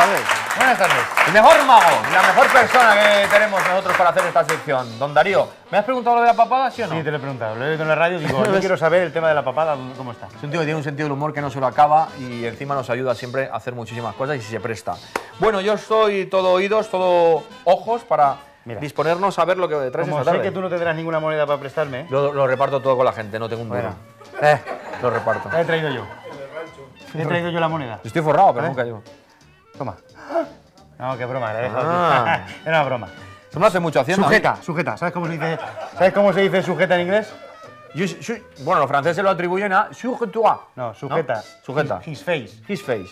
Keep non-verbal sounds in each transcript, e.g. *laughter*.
tardes. Buenas tardes. El mejor mago, la mejor persona que tenemos nosotros para hacer esta sección. Don Darío, ¿me has preguntado lo de la papada, sí o no? Sí, te lo he preguntado. Lo he oído en la radio digo, yo *laughs* quiero saber el tema de la papada, cómo está. Es un tío que tiene un sentido del humor que no se lo acaba y encima nos ayuda siempre a hacer muchísimas cosas y si se presta. Bueno, yo soy todo oídos, todo ojos para Mira. disponernos a ver lo que detrás Como esta sé tarde. que tú no tendrás ninguna moneda para prestarme, ¿eh? Lo, lo reparto todo con la gente, no tengo un duro. Eh, Lo reparto. la he traído yo. He traído yo la moneda. Estoy forrado, pero nunca yo. Toma. No, qué broma, la dejado Ah. aquí. *laughs* Era una broma. Eso me hace mucho haciendo. Sujeta, sujeta. ¿Sabes cómo se dice, ¿sabes cómo se dice sujeta en inglés? Bueno, los franceses lo atribuyen a sujetua. No, sujeta. Sujeta. His, his face. His face.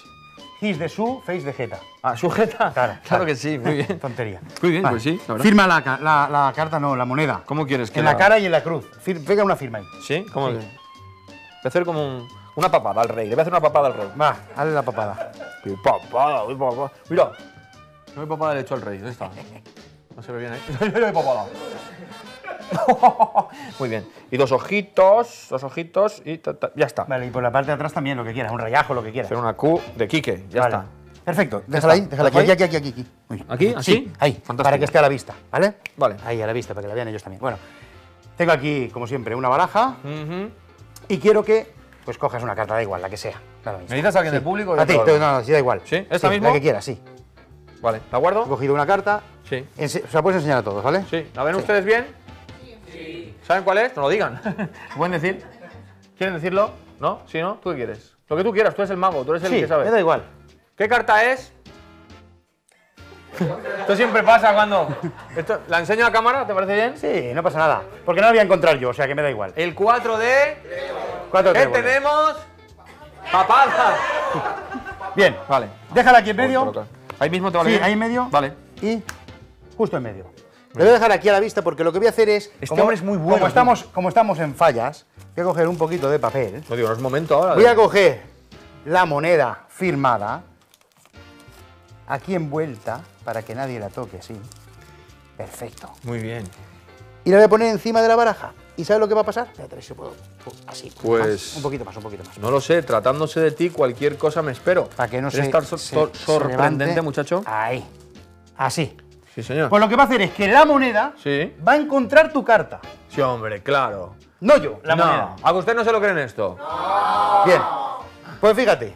His de su, face de jeta. Ah, sujeta. Claro, claro que sí, muy bien. Tontería. Muy bien, pues sí, la verdad. Firma la, la, la carta, no, la moneda. ¿Cómo quieres que En la la cara y en la cruz. Fir- pega una firma ahí. ¿Sí? ¿Cómo Sí. que? Voy a hacer como un- una papada al rey. Le voy a hacer una papada al rey. Va, hazle la papada. ¡Qué papada! ¡Qué papada! Mira. No hay papada le he hecho al rey. ¿Dónde está? No se ve bien ahí. *laughs* No hay papada. *laughs* Muy bien. Y dos ojitos, dos ojitos y ta, ta, ya está. Vale, y por la parte de atrás también, lo que quieras, un rayajo, lo que quieras. Hacer una Q de Quique. Ya Vale. está. Perfecto, déjala ahí, déjala aquí, ¿Dejo aquí, aquí, aquí, aquí. Uy. ¿Aquí? ¿Así? Sí, ahí, Fantástico. para que esté a la vista, ¿vale? Vale. Ahí, a la vista, para que la vean ellos también. Bueno, tengo aquí, como siempre, una baraja y quiero que, pues, cojas una carta, da igual, la que sea. mismo. ¿Necesitas a alguien Sí. del público? A ti, no, no, sí, da igual. ¿Sí? ¿Esta mismo? La que quieras, sí. Vale. ¿La He guardo? cogido una carta, Sí. ense- o sea, puedes enseñar a todos, ¿vale? Sí. ¿La ven ustedes bien? Sí. ¿Saben cuál es? No lo digan. *laughs* ¿Pueden decir? ¿Quieren decirlo? ¿No? ¿Sí, no? ¿Tú qué quieres? Lo que tú quieras, tú eres el mago, tú eres el Sí, que sabe. me da igual. ¿Qué carta es? Esto siempre pasa cuando. Esto, ¿La enseño a cámara? ¿Te parece bien? Sí, no pasa nada. Porque no la voy a encontrar yo, o sea que me da igual. El 4 de. ¿Qué tenemos? ¡Papada! Bien, Vale. déjala aquí en medio. Ahí mismo te vale Sí, bien? ahí en medio. Vale. Y justo en medio. Le voy a dejar aquí a la vista porque lo que voy a hacer es. Este hombre es muy bueno, Como estamos, como estamos en fallas, voy a coger un poquito de papel. No digo, no es momento ahora. Voy a coger la moneda firmada, aquí envuelta, para que nadie la toque, sí. Perfecto. Muy bien. Y la voy a poner encima de la baraja. ¿Y sabes lo que va a pasar? Espérate, a ver si puedo. Así. Pues- más, un poquito más, un poquito más. No lo sé, tratándose de ti, cualquier cosa me espero. Para que no ¿Eres se. tan so- se- so- se sorprendente, muchacho? Ahí. Así. Sí, señor. Pues lo que va a hacer es que la moneda Sí. va a encontrar tu carta. Sí, hombre, claro. No yo, la no. moneda. ¿A que usted no se lo creen esto? Bien. Pues fíjate.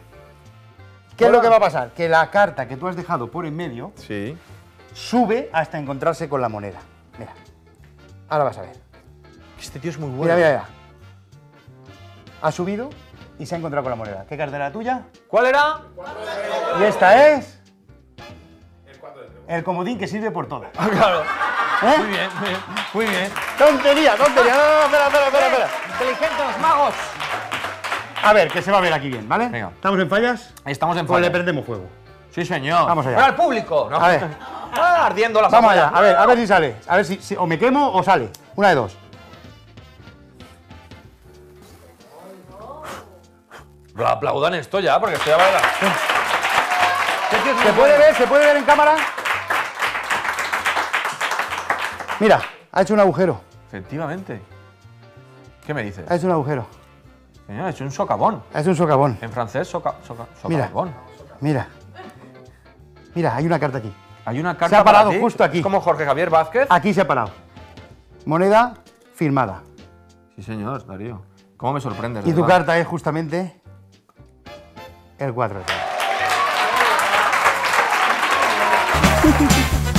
¿Qué es lo que va a pasar? Que la carta que tú has dejado por en medio Sí. sube hasta encontrarse con la moneda. Mira. Ahora vas a ver. Este tío es muy bueno. Mira, mira, mira. Ha subido y se ha encontrado con la moneda. ¿Qué carta era la tuya? ¿Cuál era? Y esta es. El comodín que sirve por todas. *laughs* Ah, claro. ¿Eh? Muy bien, muy bien. Muy bien. ¡Tontería, tontería! No, no, no, espera, espera, espera, espera. Inteligentes los magos. A ver, que se va a ver aquí bien, ¿vale? Venga. ¿Estamos en fallas? Estamos en Pues le fallas. prendemos fuego. Sí, señor. Vamos allá. Para el público. ¿no? A ver. *laughs* Ah, ardiendo la Vamos allá, a ver, a ver si sale. A ver si, si- o me quemo o sale. Una de dos. Aplaudan esto ya, porque estoy a bailar. ¿Se puede bueno. ver? ¿Se puede ver en cámara? Mira, ha hecho un agujero. Efectivamente. ¿Qué me dices? Ha hecho un agujero. Señor, ha hecho un socavón. Ha hecho un socavón. En francés, soca, soca, Mira. socavón. Mira. Mira, hay una carta aquí. Hay una carta Se ha para parado ti. justo aquí. Es como Jorge Javier Vázquez. Aquí se ha parado. Moneda firmada. Sí, señor, Darío. ¿Cómo me sorprende? Y tu carta es justamente el 4 -3. *laughs*